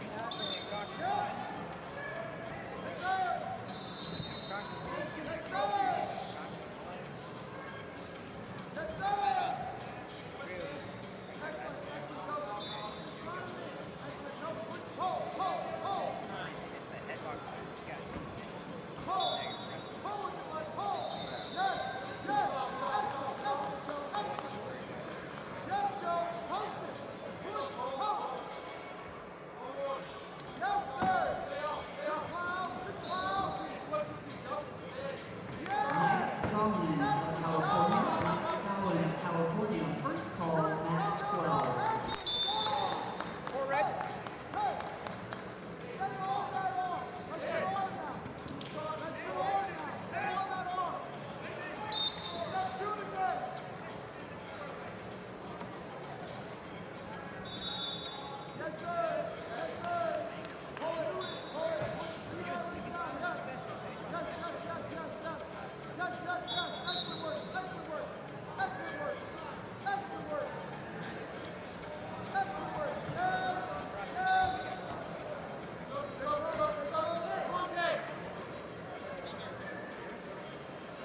Yes.